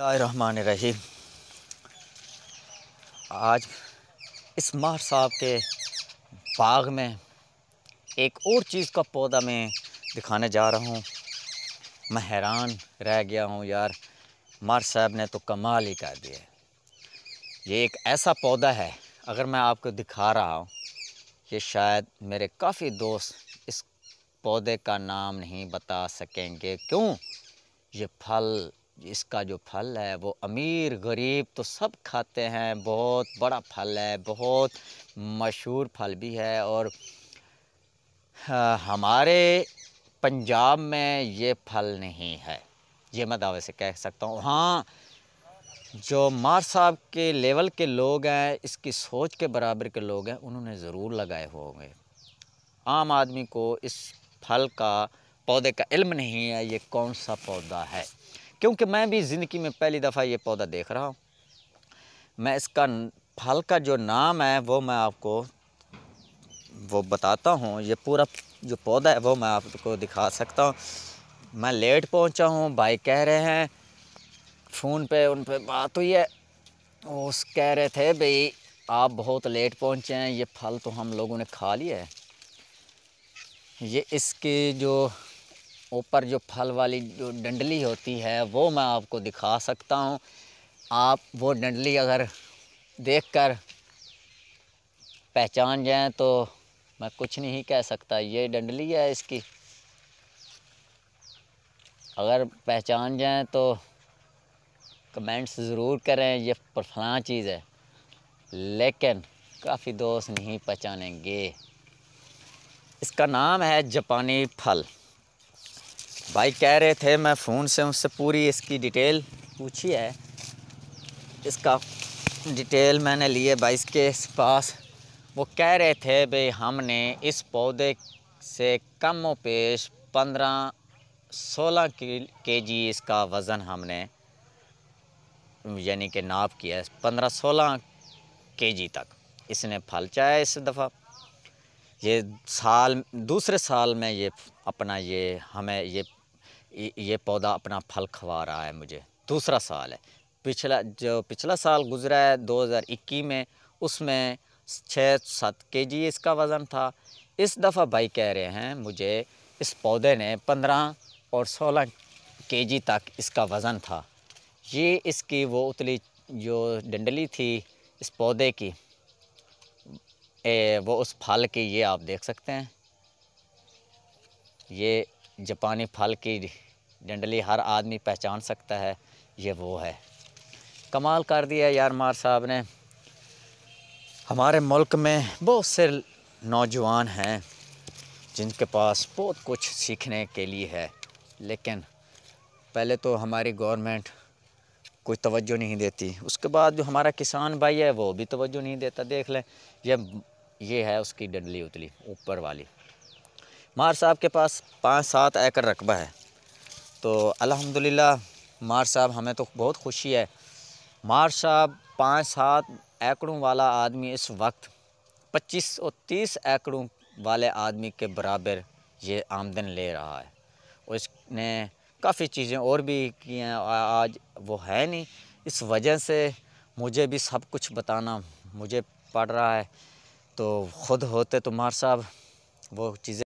रहीम आज इस मार साहब के बाग में एक और चीज़ का पौधा मैं दिखाने जा रहा हूँ। मैं हैरान रह गया हूँ यार, मार साहब ने तो कमाल ही कर दिया। ये एक ऐसा पौधा है, अगर मैं आपको दिखा रहा हूँ, ये शायद मेरे काफ़ी दोस्त इस पौधे का नाम नहीं बता सकेंगे। क्यों? ये फल इसका जो फल है, वो अमीर गरीब तो सब खाते हैं। बहुत बड़ा फल है, बहुत मशहूर फल भी है और हमारे पंजाब में ये फल नहीं है। ये मैं दावे से कह सकता हूँ। हाँ जो मार साहब के लेवल के लोग हैं, इसकी सोच के बराबर के लोग हैं, उन्होंने ज़रूर लगाए होंगे। आम आदमी को इस फल का, पौधे का इल्म नहीं है, ये कौन सा पौधा है? क्योंकि मैं भी ज़िंदगी में पहली दफ़ा ये पौधा देख रहा हूँ। मैं इसका फल का जो नाम है, वो मैं आपको, वो बताता हूँ। ये पूरा जो पौधा है, वो मैं आपको दिखा सकता हूँ। मैं लेट पहुँचा हूँ, भाई कह रहे हैं, फ़ोन पे, उन पर बात हुई है। उस कह रहे थे, भाई, आप बहुत लेट पहुँचे हैं, ये फल तो हम लोगों ने खा लिया है। ये इसकी जो ऊपर जो फल वाली जो डंडली होती है, वो मैं आपको दिखा सकता हूँ। आप वो डंडली अगर देखकर पहचान जाएँ तो मैं कुछ नहीं कह सकता, ये डंडली है इसकी। अगर पहचान जाएँ तो कमेंट्स ज़रूर करें, ये फलां चीज़ है। लेकिन काफ़ी दोस्त नहीं पहचानेंगे। इसका नाम है जापानी फल। भाई कह रहे थे मैं फ़ोन से उससे पूरी इसकी डिटेल पूछी है। इसका डिटेल मैंने लिए भाई इसके पास। वो कह रहे थे भाई हमने इस पौधे से कम व पेश पंद्रह सोलह के जी इसका वज़न हमने, यानी कि नाप किया पंद्रह सोलह के जी तक। इसने फल चाया इस दफ़ा। ये साल, दूसरे साल में ये अपना ये हमें ये ये पौधा अपना फल खवा रहा है मुझे। दूसरा साल है। पिछला जो पिछला साल गुज़रा है 2021 में उसमें छः सात के जी इसका वज़न था। इस दफ़ा भाई कह रहे हैं मुझे इस पौधे ने पंद्रह और सोलह के जी तक इसका वज़न था। ये इसकी वो उतली जो डंडली थी इस पौधे की ए, वो उस फल की ये आप देख सकते हैं। ये जापानी फल की डंडली हर आदमी पहचान सकता है, ये वो है। कमाल कर दिया यार मार साहब ने। हमारे मुल्क में बहुत से नौजवान हैं, जिनके पास बहुत कुछ सीखने के लिए है, लेकिन पहले तो हमारी गवर्नमेंट कोई तवज्जो नहीं देती। उसके बाद जो हमारा किसान भाई है, वो भी तवज्जो नहीं देता। देख लें, ये ये है उसकी डंडली उतली, ऊपर वाली। मार साहब के पास पाँच सात एकड़ रकबा है। तो अल्हम्दुलिल्लाह, मार साहब हमें तो बहुत खुशी है। मार साहब पाँच सात एकड़ों वाला आदमी इस वक्त पच्चीस और तीस एकड़ों वाले आदमी के बराबर ये आमदन ले रहा है। इसने काफ़ी चीज़ें और भी की हैं, आज वो है नहीं। इस वजह से मुझे भी सब कुछ बताना मुझे पड़ रहा है। तो ख़ुद होते तो मार साहब वो चीज़ें